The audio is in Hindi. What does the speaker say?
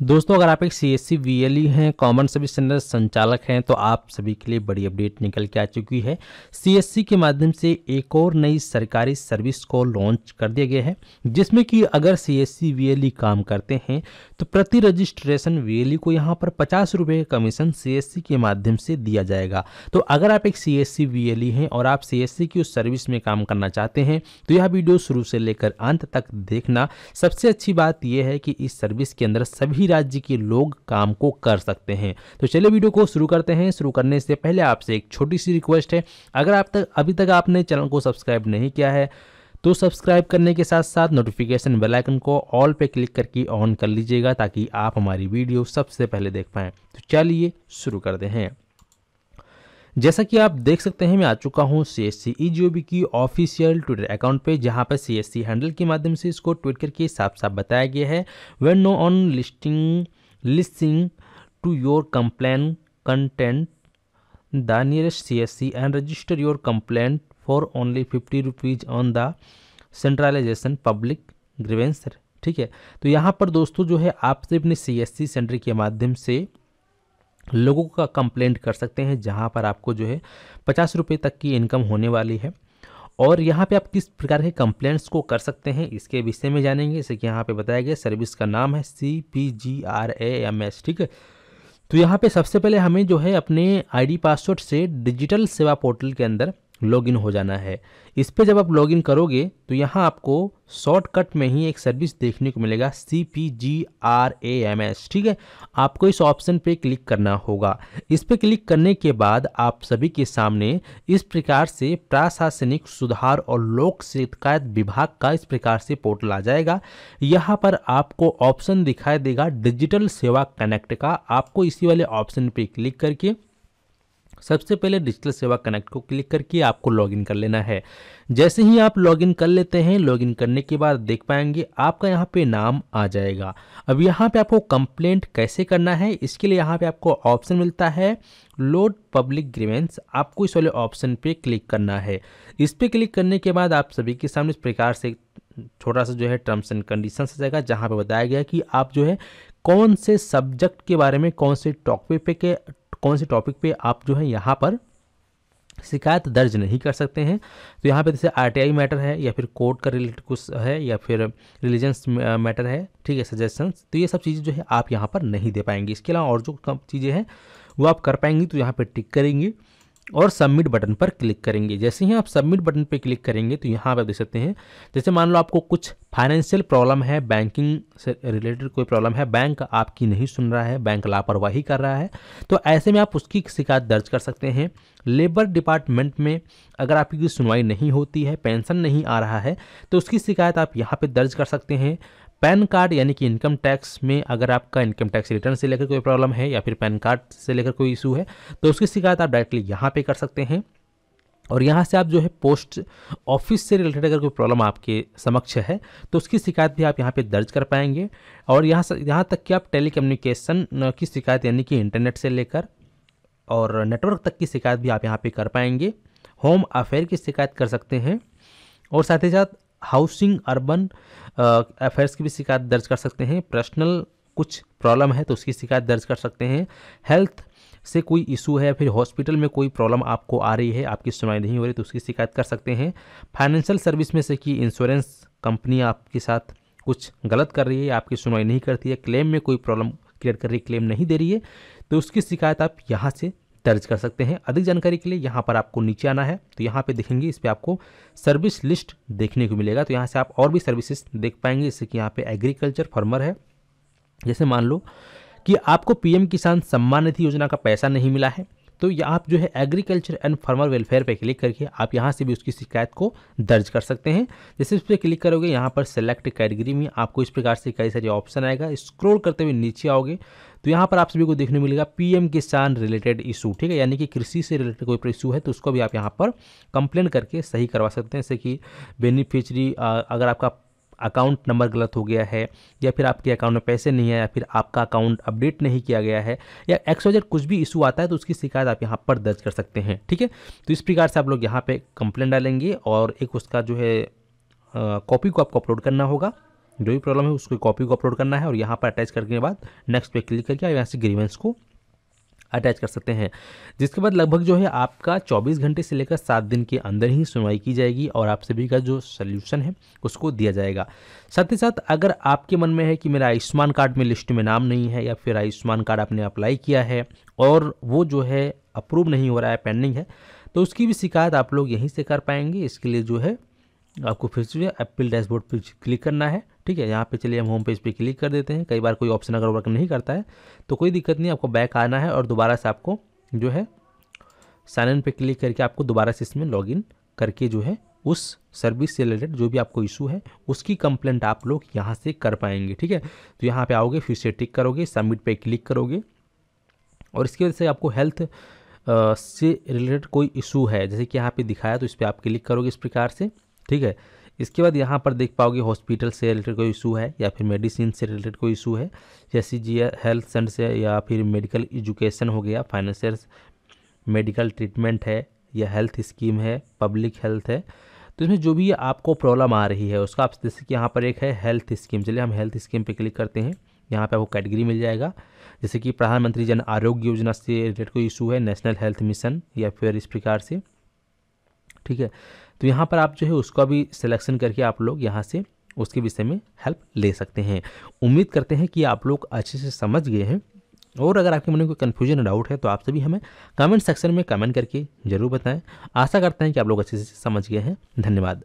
दोस्तों, अगर आप एक C S C V L E हैं, कॉमन सर्विस सेंटर संचालक हैं तो आप सभी के लिए बड़ी अपडेट निकल के आ चुकी है। सी एस सी के माध्यम से एक और नई सरकारी सर्विस को लॉन्च कर दिया गया है, जिसमें कि अगर C S C V L E काम करते हैं तो प्रति रजिस्ट्रेशन वी एल ई को यहाँ पर पचास रुपये का कमीशन सी एस सी के माध्यम से दिया जाएगा। तो अगर आप एक C S C V L E हैं और आप सी एस सी की उस सर्विस में काम करना चाहते हैं तो यह वीडियो शुरू से लेकर अंत तक देखना। सबसे अच्छी बात यह है कि इस सर्विस के अंदर सभी राज्य के लोग काम को कर सकते हैं। तो चलिए वीडियो को शुरू करते हैं। शुरू करने से पहले आपसे एक छोटी सी रिक्वेस्ट है। अगर आप तक, अभी तक आपने चैनल को सब्सक्राइब नहीं किया है तो सब्सक्राइब करने के साथ साथ नोटिफिकेशन बेल आइकन को ऑल पे क्लिक करके ऑन कर लीजिएगा ताकि आप हमारी वीडियो सबसे पहले देख पाएँ। तो चलिए शुरू करते हैं। जैसा कि आप देख सकते हैं, मैं आ चुका हूँ सी एस की ऑफिशियल ट्विटर अकाउंट पे, जहाँ पर सी एस हैंडल के माध्यम से इसको ट्वीट करके साफ़ साफ़ बताया गया है। When no on listing listing to your complain content the nearest C S C and register your complaint for only fifty rupees on the centralization public grievance ठीक है? तो यहाँ पर दोस्तों, जो है, आपसे अपने सी एस सी सेंटर के माध्यम से लोगों का कंप्लेंट कर सकते हैं जहाँ पर आपको जो है पचास रुपये तक की इनकम होने वाली है। और यहाँ पे आप किस प्रकार के कंप्लेंट्स को कर सकते हैं, इसके विषय में जानेंगे। जैसे कि यहाँ पे बताया गया सर्विस का नाम है C P G R A M S ठीक है? तो यहाँ पे सबसे पहले हमें जो है अपने आईडी पासवर्ड से डिजिटल सेवा पोर्टल के अंदर लॉगिन हो जाना है। इस पर जब आप लॉगिन करोगे तो यहाँ आपको शॉर्टकट में ही एक सर्विस देखने को मिलेगा C P G R A M S ठीक है? आपको इस ऑप्शन पे क्लिक करना होगा। इस पर क्लिक करने के बाद आप सभी के सामने इस प्रकार से प्रशासनिक सुधार और लोक शिकायत विभाग का इस प्रकार से पोर्टल आ जाएगा। यहाँ पर आपको ऑप्शन दिखाई देगा डिजिटल सेवा कनेक्ट का। आपको इसी वाले ऑप्शन पर क्लिक करके सबसे पहले डिजिटल सेवा कनेक्ट को क्लिक करके आपको लॉगिन कर लेना है। जैसे ही आप लॉगिन कर लेते हैं, लॉगिन करने के बाद देख पाएँगे आपका यहाँ पे नाम आ जाएगा। अब यहाँ पे आपको कंप्लेंट कैसे करना है, इसके लिए यहाँ पे आपको ऑप्शन मिलता है, लोड पब्लिक ग्रीवेंस। आपको इस वाले ऑप्शन पे क्लिक करना है। इस पर क्लिक करने के बाद आप सभी के सामने इस प्रकार से छोटा सा जो है टर्म्स एंड कंडीशन आ जाएगा, जहाँ पे बताया गया कि आप जो है कौन से सब्जेक्ट के बारे में, कौन से टॉपिक पे के कौन से टॉपिक पे आप जो है यहाँ पर शिकायत दर्ज नहीं कर सकते हैं? तो यहाँ पे जैसे आरटीआई मैटर है या फिर कोर्ट का रिलेटेड कुछ है या फिर रिलीजन्स मैटर है, ठीक है सजेशंस तो ये सब चीज़ें जो है आप यहाँ पर नहीं दे पाएँगे। इसके अलावा और जो चीज़ें हैं वो आप कर पाएँगी तो यहाँ पर टिक करेंगे। और सबमिट बटन पर क्लिक करेंगे। जैसे ही आप सबमिट बटन पर क्लिक करेंगे तो यहाँ पर देख सकते हैं, जैसे मान लो आपको कुछ फाइनेंशियल प्रॉब्लम है बैंकिंग से रिलेटेड कोई प्रॉब्लम है बैंक आपकी नहीं सुन रहा है बैंक लापरवाही कर रहा है तो ऐसे में आप उसकी शिकायत दर्ज कर सकते हैं। लेबर डिपार्टमेंट में अगर आपकी सुनवाई नहीं होती है पेंशन नहीं आ रहा है तो उसकी शिकायत आप यहाँ पर दर्ज कर सकते हैं। पैन कार्ड यानी कि इनकम टैक्स में अगर आपका इनकम टैक्स रिटर्न से लेकर कोई प्रॉब्लम है या फिर पैन कार्ड से लेकर कोई इशू है तो उसकी शिकायत आप डायरेक्टली यहाँ पे कर सकते हैं। और यहाँ से आप जो है पोस्ट ऑफ़िस से रिलेटेड अगर कोई प्रॉब्लम आपके समक्ष है तो उसकी शिकायत भी आप यहाँ पे दर्ज कर पाएँगे। और यहाँ से, यहाँ तक कि आप टेली की शिकायत यानी कि इंटरनेट से लेकर और नेटवर्क तक की शिकायत भी आप यहाँ पे कर पाएँगे। होम अफेयर की शिकायत कर सकते हैं। और साथ ही साथ हाउसिंग अर्बन अफेयर्स की भी शिकायत दर्ज कर सकते हैं। पर्सनल कुछ प्रॉब्लम है तो उसकी शिकायत दर्ज कर सकते हैं। हेल्थ से कोई इशू है फिर हॉस्पिटल में कोई प्रॉब्लम आपको आ रही है, आपकी सुनवाई नहीं हो रही तो उसकी शिकायत कर सकते हैं। फाइनेंशियल सर्विस में से कि इंश्योरेंस कंपनी आपके साथ कुछ गलत कर रही है आपकी सुनवाई नहीं करती है, क्लेम में कोई प्रॉब्लम क्लियर कर रही, क्लेम नहीं दे रही है तो उसकी शिकायत आप यहाँ से दर्ज कर सकते हैं। अधिक जानकारी के लिए यहाँ पर आपको नीचे आना है। तो यहाँ पे देखेंगे, इस पर आपको सर्विस लिस्ट देखने को मिलेगा। तो यहाँ से आप और भी सर्विसेज़ देख पाएँगे। जैसे कि यहाँ पे एग्रीकल्चर फार्मर है। जैसे मान लो कि आपको पीएम किसान सम्मान निधि योजना का पैसा नहीं मिला है। तो ये आप जो है एग्रीकल्चर एंड फार्मर वेलफेयर पे क्लिक करके आप यहाँ से भी उसकी शिकायत को दर्ज कर सकते हैं। जैसे उस पर क्लिक करोगे, यहाँ पर सेलेक्ट कैटेगरी में आपको इस प्रकार से कई सारे ऑप्शन आएगा। स्क्रॉल करते हुए नीचे आओगे तो यहाँ पर आप सभी को देखने मिलेगा पीएम किसान रिलेटेड इशू ठीक है? यानी कि कृषि से रिलेटेड कोई इशू है तो उसको भी आप यहाँ पर कंप्लेन करके सही करवा सकते हैं। जैसे कि बेनिफिशरी अगर आपका अकाउंट नंबर गलत हो गया है या फिर आपके अकाउंट में पैसे नहीं है या फिर आपका अकाउंट अपडेट नहीं किया गया है या एक्स एक्सवाइजेड कुछ भी इशू आता है तो उसकी शिकायत आप यहाँ पर दर्ज कर सकते हैं, ठीक है? तो इस प्रकार से आप लोग यहाँ पर कंप्लेंट डालेंगे और एक उसका जो है कॉपी को आपको अपलोड करना होगा। जो भी प्रॉब्लम है उसको कॉपी को अपलोड करना है और यहाँ पर अटैच करने के बाद नेक्स्ट पे क्लिक करके यहाँ से ग्रीवेंस को अटैच कर सकते हैं। जिसके बाद लगभग जो है आपका 24 घंटे से लेकर सात दिन के अंदर ही सुनवाई की जाएगी और आप सभी का जो सोल्यूशन है, उसको दिया जाएगा। साथ ही साथ अगर आपके मन में है कि मेरा आयुष्मान कार्ड में लिस्ट में नाम नहीं है या फिर आयुष्मान कार्ड आपने अप्लाई किया है और वो जो है अप्रूव नहीं हो रहा है, पेंडिंग है तो उसकी भी शिकायत आप लोग यहीं से कर पाएँगे। इसके लिए जो है आपको फिर से एप्पल डैशबोर्ड पर क्लिक करना है, ठीक है? यहाँ पे चलिए हम होम पेज पे क्लिक कर देते हैं। कई बार कोई ऑप्शन अगर वर्क नहीं करता है तो कोई दिक्कत नहीं, आपको बैक आना है और दोबारा से आपको जो है साइन इन पे क्लिक करके आपको दोबारा से इसमें लॉगिन करके जो है उस सर्विस से रिलेटेड जो भी आपको इशू है, उसकी कंप्लेंट आप लोग यहाँ से कर पाएँगे, ठीक है? तो यहाँ पे आओगे, फिर से टिक करोगे सबमिट पे क्लिक करोगे और इसकी वजह से आपको हेल्थ से रिलेटेड कोई इशू है। जैसे कि यहाँ पे दिखाया तो इस पर आप क्लिक करोगे इस प्रकार से। ठीक है? इसके बाद यहाँ पर देख पाओगे हॉस्पिटल से रिलेटेड कोई इशू है या फिर मेडिसिन से रिलेटेड कोई इशू है? जैसे जी हेल्थ सेंटर से या फिर मेडिकल एजुकेशन हो गया फाइनेंशियल मेडिकल ट्रीटमेंट है या हेल्थ स्कीम है पब्लिक हेल्थ है तो इसमें जो भी आपको प्रॉब्लम आ रही है, उसका आप जैसे कि यहाँ पर एक है हेल्थ स्कीम चलिए हम हेल्थ स्कीम पे क्लिक करते हैं। यहाँ पे आपको कैटेगरी मिल जाएगा। जैसे कि प्रधानमंत्री जन आरोग्य योजना से रिलेटेड कोई इशू है नेशनल हेल्थ मिशन या फिर इस प्रकार से। ठीक है? तो यहाँ पर आप जो है उसका भी सिलेक्शन करके आप लोग यहाँ से उसके विषय में हेल्प ले सकते हैं। उम्मीद करते हैं कि आप लोग अच्छे से समझ गए हैं। और अगर आपके मन में कोई कन्फ्यूज़न डाउट है तो आप सभी हमें कमेंट सेक्शन में कमेंट करके ज़रूर बताएँ। आशा करते हैं कि आप लोग अच्छे से समझ गए हैं। धन्यवाद।